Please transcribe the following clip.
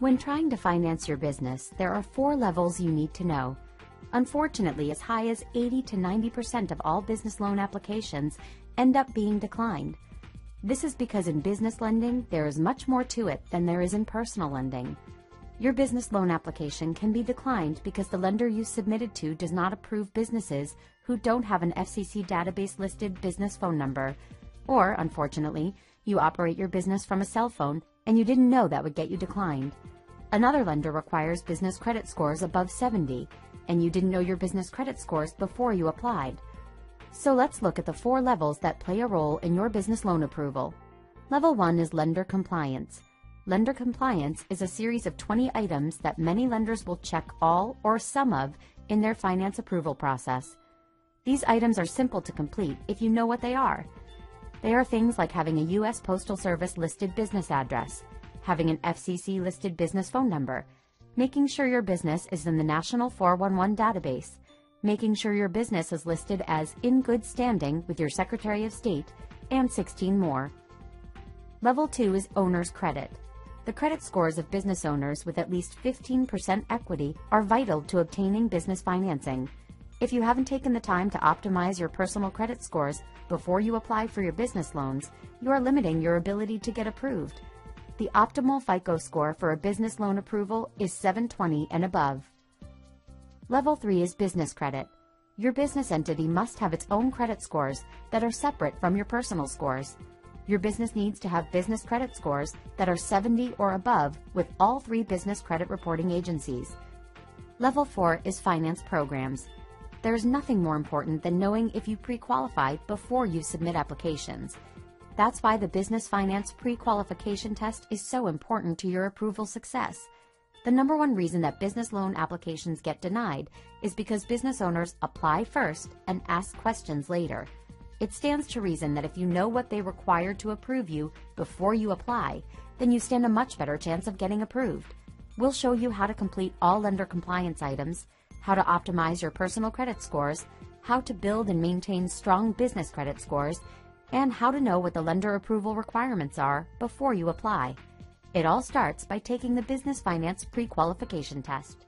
When trying to finance your business, there are four levels you need to know. Unfortunately, as high as 80 to 90% of all business loan applications end up being declined. This is because in business lending, there is much more to it than there is in personal lending. Your business loan application can be declined because the lender you submitted to does not approve businesses who don't have an FCC database listed business phone number. Or, unfortunately, you operate your business from a cell phone and you didn't know that would get you declined. Another lender requires business credit scores above 70, and you didn't know your business credit scores before you applied. So let's look at the four levels that play a role in your business loan approval. Level 1 is lender compliance. Lender compliance is a series of 20 items that many lenders will check all or some of in their finance approval process. These items are simple to complete if you know what they are. They are things like having a U.S. Postal Service listed business address, having an FCC listed business phone number, making sure your business is in the National 411 database, making sure your business is listed as in good standing with your Secretary of State, and 16 more. Level 2 is owner's credit. The credit scores of business owners with at least 15% equity are vital to obtaining business financing. If you haven't taken the time to optimize your personal credit scores before you apply for your business loans, you are limiting your ability to get approved. The optimal FICO score for a business loan approval is 720 and above. Level 3 is business credit. Your business entity must have its own credit scores that are separate from your personal scores. Your business needs to have business credit scores that are 70 or above with all three business credit reporting agencies. Level 4 is finance programs. There is nothing more important than knowing if you pre-qualify before you submit applications. That's why the Business Finance Pre-Qualification Test is so important to your approval success. The number one reason that business loan applications get denied is because business owners apply first and ask questions later. It stands to reason that if you know what they require to approve you before you apply, then you stand a much better chance of getting approved. We'll show you how to complete all lender compliance items, how to optimize your personal credit scores, how to build and maintain strong business credit scores, and how to know what the lender approval requirements are before you apply. It all starts by taking the Business Finance Pre-Qualification Test.